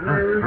Shit!